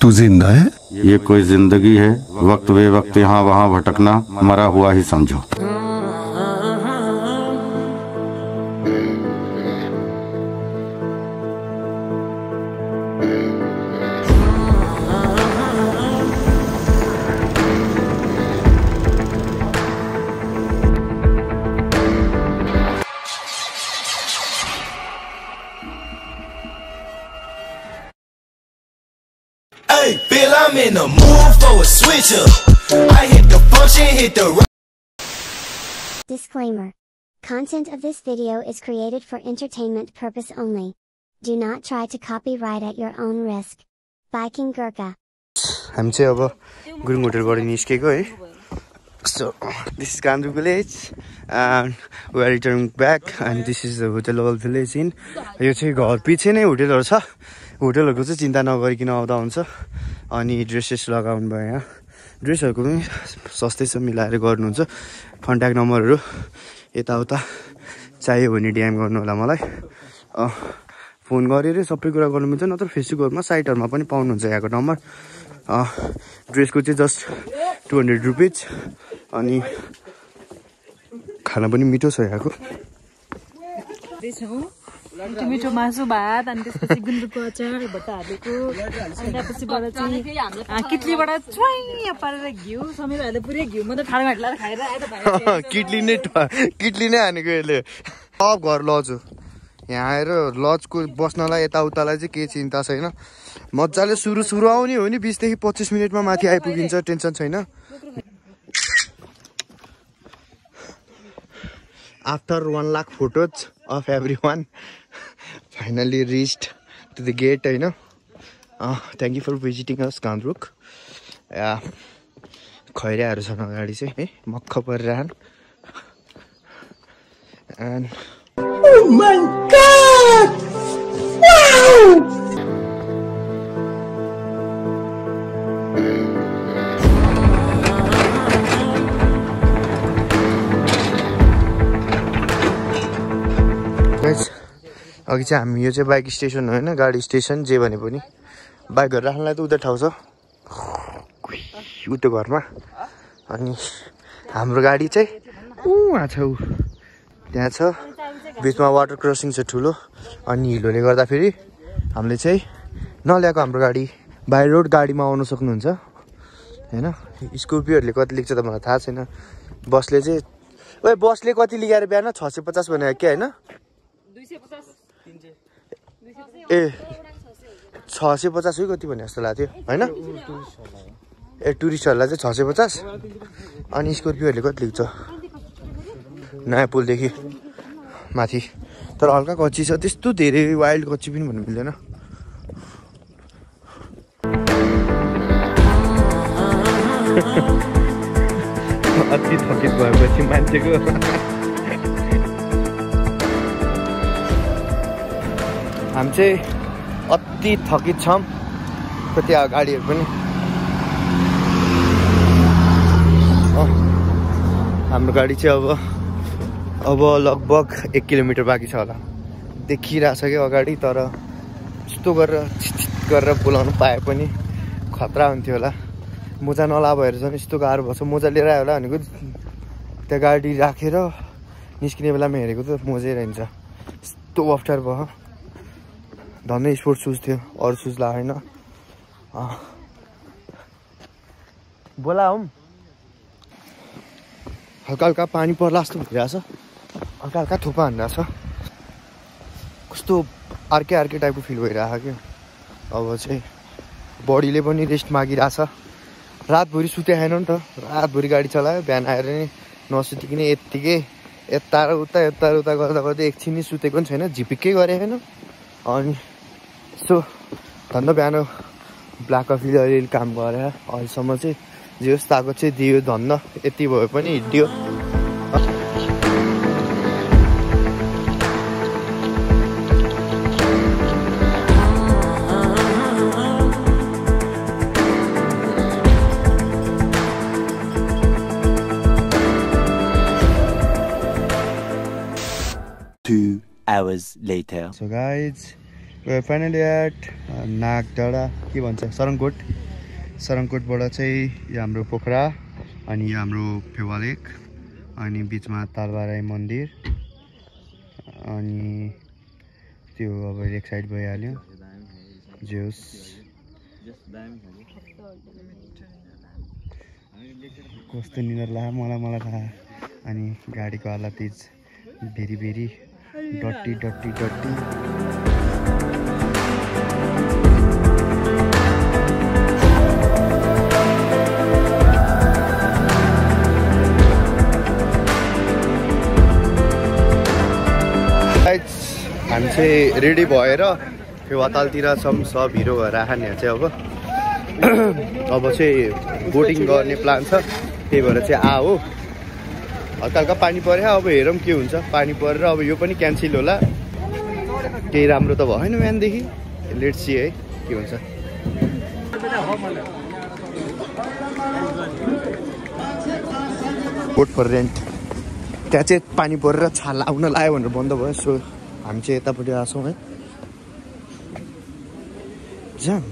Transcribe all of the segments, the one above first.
तू ज़िंदा है? ये कोई ज़िंदगी है? वक्त बे वक्त यहाँ वहाँ भटकना, मरा हुआ ही समझो। Disclaimer. Content of this video is created for entertainment purpose only. Do not try to copyright at your own risk. Viking Gurkha. हामी चाहिँ अब गुरुङ होटेलबाट निस्केको है so this is Kandru village and we are returning back and this is the hotel all village in यो चाहिँ घर पछि नै होटेलहरू छ होटेलहरूको चाहिँ चिन्ता नगरिकन आउँदा हुन्छ अनि ड्रेसेस लगाउनु भयो यहाँ ड्रेसहरूको पनि सस्तै छ मिलाएर गर्नुहुन्छ। कन्ट्याक्ट नम्बरहरू यताउता चाहियो भने डिएम गर्नु होला मलाई। फोन गरेर सबै कुरा गर्नु मिल्छ नत्र फेसबुकहरूमा साइटहरूमा पनि पाउनुहुन्छ यहाँको नम्बर। ड्रेसको चाहिँ जस्ट टु हन्ड्रेड रुपिज अनि खाना पनि मिठो छ यहाँको। मिठो मासु भात अनि त्यसपछि गुन्द्रुकको अचार भट्टा हालेको अनि त्यसपछिबाट चाहिँ अँ, कित्लीबाट च्वाइँ पारेर घिउ समीरहरूले पुरै घिउ मात्रै ठाडो घाट खाएर आएर भाइ। किटली नै किटली नै हानेको यसले। सब घर लज। यहाँ आएर लजको बस्नलाई यताउतालाई चाहिँ केही चिन्ता छैन। मजाले सुरु सुरु आउने हो नि बिसदेखि पच्चिस मिनटमा माथि आइपुगिन्छ टेन्सन छैन। After one lakh photos. Of every one finally reached to the gate होइन thank you for visiting us Ghandruk खैराहरू छन् अगाडि चाहिँ है मक्ख परिरहन् एन्ड Guys, अघि चाहिँ हामी यो चाहिँ बाइक स्टेसन होइन? गाडी स्टेसन जे भने पनि। बाइकहरू राख्नलाई त उता ठाउँ छ। उ त्यो घरमा। अनि हाम्रो गाडी चाहिँ ऊ वहाँ छ ऊ। त्यहाँ छ। बिचमा वाटर क्रसिङ छ ठुलो। अनि हिलोले गर्दाखेरि हामीले चाहिँ नल्याएको हाम्रो गाडी। बाई रोड गाडीमा आउनु सक्नुहुन्छ। होइन? स्कोर्पियोहरूले कति लिन्छ त मलाई थाहा छैन। बसले चाहिँ ओए बसले कति लिएर बिहान छ सय पचास भनेको के होइन? ए छ सय पचास है कति भने जस्तो लाग्थ्यो? होइन? ए टुरिस्टहरूलाई चाहिँ छ सय पचास? अनि स्कोर्पियोहरूले कति लिन्छ? नयाँ पुलदेखि माथि। तर हल्का कच्ची छ। त्यस्तो धेरै वाइल्ड कच्ची पनि भन्नु मिल्दैन। अति थकित भएपछि मान्छेको। हामी चाहिँ अति थकित छौँ कति गाडीहरू पनि। हाम्रो गाडी चाहिँ अब अब लगभग एक किलोमिटर बाँकी छ होला। देखिरहेछ क्या अगाडि तर यस्तो गरेर छिट गरेर बोलाउनु पाए पनि खतरा हुन्थ्यो होला। मोजा नला भएर झन् यस्तो गाह्रो भएछ। मोजा लिएर आयो होला भनेको त्यहाँ गाडी राखेर निस्किने बेलामा हेरेको त मोजै रहन्छ। यस्तो अप्ठ्यारो भयो। धन्दै स्पोर्ट सुज थियो अरू सुज अँ। बोला हौ हल्का हल्का पानी पर्ला जस्तो भइरहेछ हल्का हल्का थुक्पा हानिरहेछ कस्तो अर्कै अर्कै टाइपको फिल भइरहेछ क्या अब चाहिँ बडीले पनि रेस्ट मागिरहेछ रातभरि सुते आएन नि त रातभरि गाडी चलायो बिहान आएर नि नसुतिकन यत्तिकै यता र उता यता र उता गर्दा गर्दै एकछिन नि सुतेको पनि छैन झिपिक्कै गरेँ होइन अनि सो धन्दा बिहान ब्ल्याक कफीले अलिअलि काम गरेर अहिलेसम्म चाहिँ जे होस् ताको चाहिँ दियो धन्न। यति भए पनि हिँड्यो। Hours later. So guys, finally at Nag डाँडा के भन्छ सरङकोट सरङकोटबाट चाहिँ यो हाम्रो पोखरा अनि यो हाम्रो फेवा लेक अनि बिचमा तालबाराई मन्दिर अनि त्यो अब लेक साइड भइहाल्यो। जोस्। कस्तो निदर लाग्यो मलाई मलाई थाहा। अनि गाडीको हालत इज भेरी भेरी डट्टी डट्टी डट्टी। हामी चाहिँ रेडी भएर त्यो वातालतिर छौँ सब हिरो भएर आखानेहरू चाहिँ अब अब चाहिँ बोटिङ गर्ने प्लान छ। त्यही भएर चाहिँ आ हो। हल्का हल्का पानी पऱ्यो अब हेरौँ के हुन्छ। पानी परेर अब यो पनि क्यान्सल होला। केही राम्रो त भएन बिहानदेखि। लेट सी है के हुन्छ। बोट फर रेन्ट त्यहाँ चाहिँ पानी परेर छाल आउन लाग्यो भनेर बन्द भयो सो हामी चाहिँ यतापट्टि आएको छौँ है जाम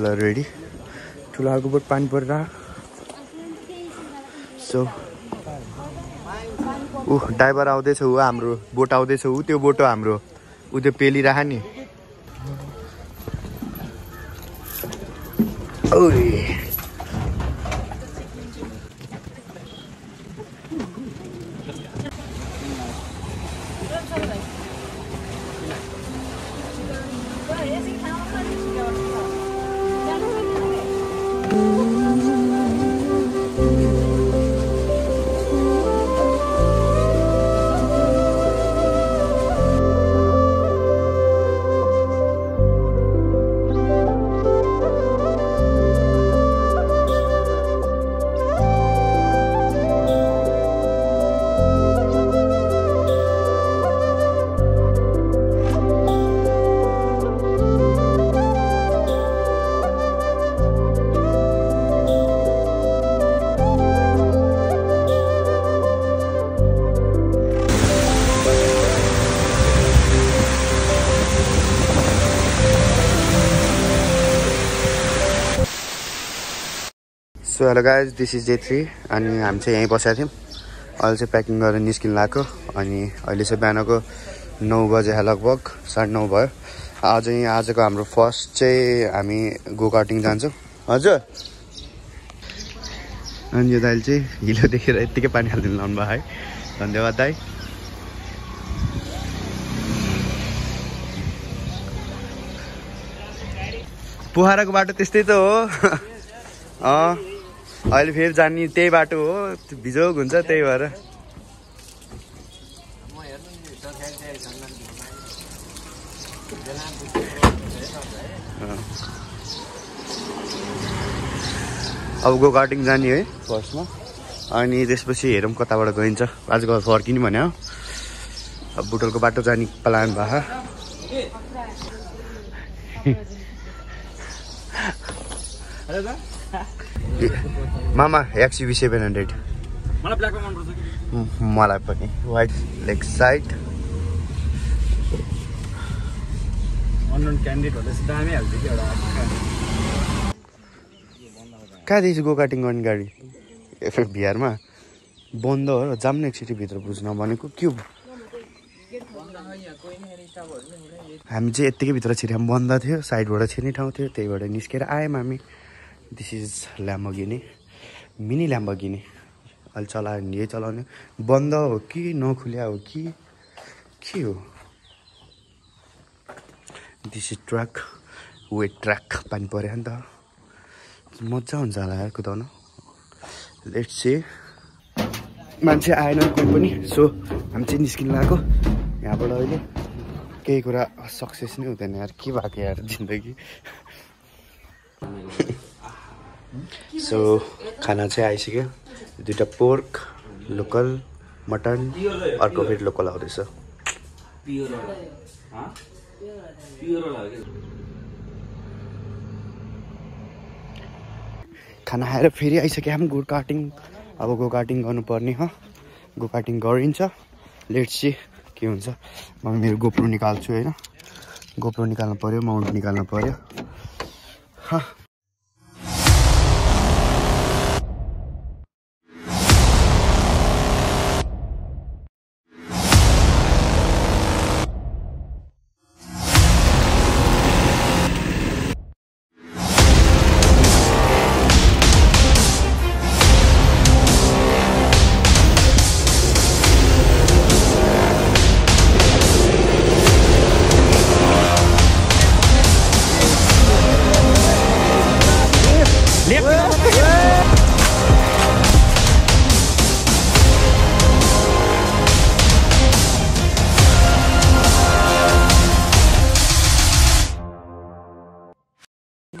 ल रेडी ठुलो बोट पानी परेर सो ऊ ड्राइभर आउँदैछ ऊ हाम्रो बोट आउँदैछ ऊ त्यो बोट हाम्रो ऊ त्यो पेलिरह नि. So hello guys this is day three अनि हामी चाहिँ यहीँ बसेका थियौँ। अहिले चाहिँ प्याकिङ गरेर निस्किनु लाग्यो अनि अहिले चाहिँ बिहानको नौ बजे लगभग साढे नौ भयो। आज यहाँ आजको हाम्रो फर्स्ट चाहिँ हामी गो कार्टिङ जान्छौँ। हजुर। अनि यो दाइले चाहिँ हिलो देखेर यत्तिकै पानी हालिदिनु लाउनु भयो है। धन्यवाद दाई पोखराको बाटो त्यस्तै त हो। अहिले फेरि जाने त्यही बाटो हो। भिजोक हुन्छ त्यही भएर। अब गो कार्टिङ जाने है। फर्स्टमा। अनि त्यसपछि हेरौँ कताबाट गइन्छ। आजकल फर्किने भन्यो। अब बुटलको बाटो जाने प्लान भयो मामा एक्सयुभी सेभेन हन्ड्रेड मलाई पनि। वाइट लेग साइड कहाँदेखि गो कार्टिङ गर्ने गाडी? बिहारमा? बन्द हो र जाम न एकचोटि भित्र बुझ्न भनेको के हो? हामी चाहिँ यत्तिकै भित्र छिर्यौँ बन्द थियो साइडबाट छिर्ने ठाउँ थियो त्यही भएर निस्केर आयौँ हामी। This is Lamborghini mini Lamborghini अहिले चलायो भने यही चलाउने बन्द हो कि नखुल्या हो कि के हो this is track wet track पानी पऱ्यो नि त मजा हुन्छ होला यार कुदाउन लेट्स से मान्छे आएन कोही पनि सो हामी चाहिँ निस्किनु लागेको यहाँबाट अहिले केही कुरा सक्सेस नै हुँदैन यार के भएको यार जिन्दगी सो खाना चाहिँ आइसक्यो। दुइटा पोर्क लोकल मटन अर्को फेरि लोकल आउँदैछ। खाना खाएर फेरि आइसक्यो हामी गुड कार्टिङ अब गो कार्टिङ गर्नुपर्ने हो। गो कार्टिङ गरिन्छ। लेट्स सी के हुन्छ। म मेरो गोप्रो निकाल्छु होइन। गोप्रो निकाल्नु पऱ्यो माउन्ट निकाल्नु पऱ्यो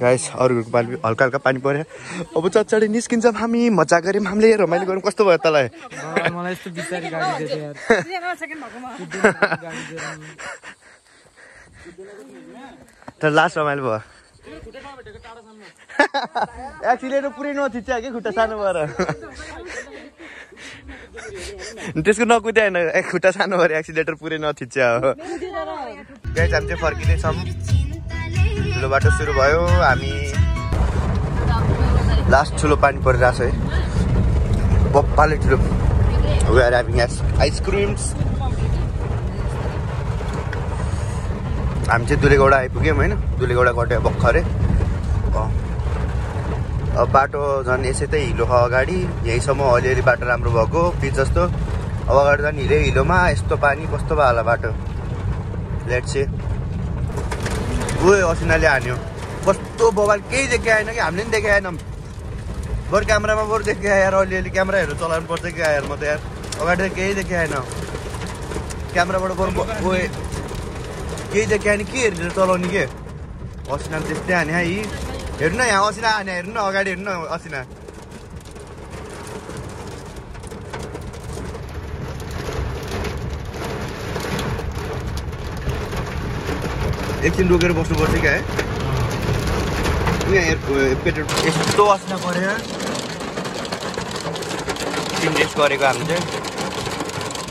गाइस अरूको पानी हल्का हल्का पानी पऱ्यो। अब चच्चाडी निस्किन्छौँ हामी मजा गऱ्यौँ हामीले रमाइलो गऱ्यौँ कस्तो भयो तँलाई? मलाई यस्तो बिस्तारै गाडी दिएको यार। तर लास्ट रमाइलो भयो। एक्सिलेटर पुरै नथिच्छ कि खुट्टा सानो भएर? त्यसको नकुद्या होइन ए, खुट्टा सानो भएर एक्सिलेटर पुरै नथिच्छ अब गाइस हामी चाहिँ फर्किँदैछौँ। ठुलो बाटो सुरु भयो। हामी लास्ट ठुलो पानी परिरहेको छ है। बप्पाले ठुलो वी आर ह्याभिङ आइसक्रिम्स हामी चाहिँ दुलेगौडा आइपुग्यौँ होइन। दुलेगौडा गट्यो भर्खरै। अब बाटो झन् यसै त हिलो छ अगाडि। यहीँसम्म अलिअलि बाटो राम्रो भएको। पिच जस्तो अब अगाडि झन् हिलै हिलोमा यस्तो पानी कस्तो भयो होला बाटो। लेट चाहिँ गयो असिनाले हान्यो। कस्तो बबाल केही देखे आएन कि? हामीले पनि देखे आएनौँ। बरु क्यामेरामा बरु देखे आएर अलिअलि क्यामेराहरू चलाउनु पर्छ कि यार म त यार। अगाडि त केही देखे आएन। क्यामेराबाट बरु गए। केही देखे आएन के हेरेर चलाउने के? असिना त्यस्तै हाने है। हेर्नु न यहाँ असिना हाने हेर्नु न अगाडि हेर्नु न असिना। एकछिन रोकेर बस्नुपर्छ क्या है? यहाँ पेट्रोल यस्तो असिना परेर सिन्डेक्स गरेको हामी चाहिँ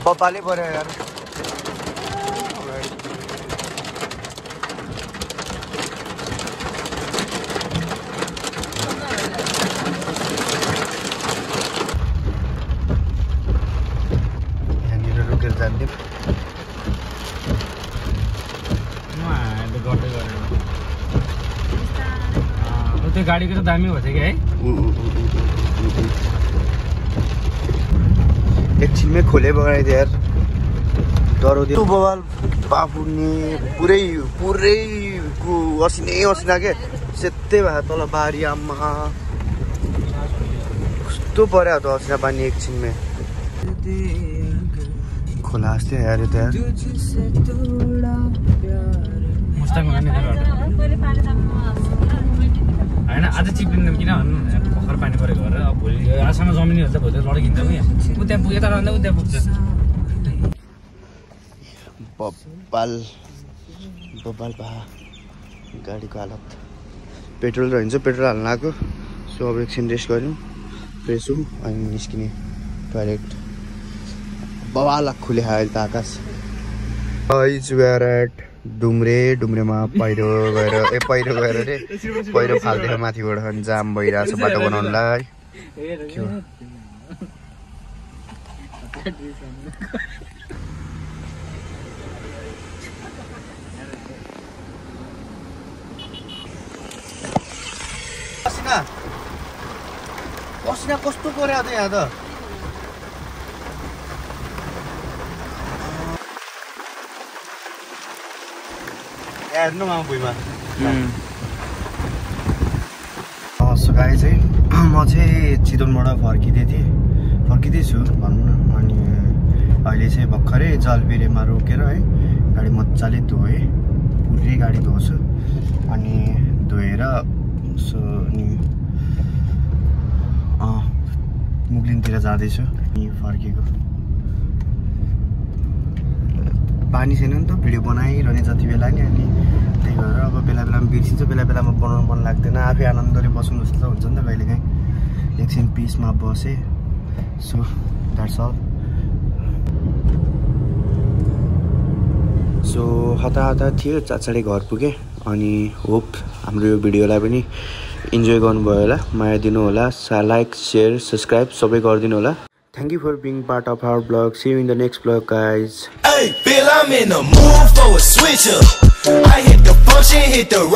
पप्पाले पऱ्यो यार यहाँनिर रोकेर जान्थ्यौँ म हामीले गर्दै गरेर अँ, त्यो गाडीको चाहिँ दामी भएको थियो कि है? एकछिनमै खोले बगाइदियो यार। डराउँदै बवाल बाफुर्ने पुरै पुरै असिनै असिना के? सेतै भयो तल बारी आम्मा। कस्तो पऱ्यो त असिना पानी एकछिनमै खोला जस्तै यार। यो त यार होइन? आज चिप्लिँदैन किन? भन्नु भर्खर पानी परेको भएर अब भोलि आजसम्म जमिनीहरू त भोलि लड्किन्छ कि ऊ त्यहाँ पुग्यो यता रहँदा ऊ त्यहाँ पुग्छ। बब्बाल भा गाडीको हालत। पेट्रोल रहन्छ पेट्रोल हाल्न आएको। सो अब एकछिन रेस्ट गऱ्यौँ फ्रेस हौँ अनि निस्किने डाइरेक्ट बवाल खुले अहिले त आकाश। एट डुम्रे डुम्रेमा पहिरो गएर ए पहिरो गएर रे। पहिरो फालिदिएर माथिबाट जाम भइरहेको छ बाटो बनाउनुलाई। कस्तो पऱ्यो त यहाँ त? हेर्नु न भुइँमा। गाई चाहिँ म चाहिँ चितवनबाट फर्किँदै थिएँ। फर्किँदैछु भनौँ न। अनि अहिले चाहिँ भर्खरै जलबिरेमा रोकेर है गाडी मजाले धोएँ। पुरै गाडी धोछु अनि धोएर सो अनि अँ, मुगलिनतिर जाँदैछु। अनि फर्केको। पानी छैन नि त भिडियो बनाइरहने जति बेला नि अनि त्यही भएर अब बेला बेलामा बिर्सिन्छ बेला बेलामा बनाउनु मन लाग्दैन। आफै आनन्दले बस्नु जस्तो हुन्छ नि त कहिलेकाहीँ। एकछिन पिसमा बसेँ। सो द्याट्स अल सो हतार थियो चाँचाडै घर पुगेँ। अनि होप हाम्रो यो भिडियोलाई पनि इन्जोय गर्नुभयो होला। माया दिनु होला लाइक सेयर सब्सक्राइब सबै गरिदिनु होला। Thank you for being part of our blog. See you in the next vlog, guys. Hey, Bill, I'm in the mood for a switcher. I hit the function, hit the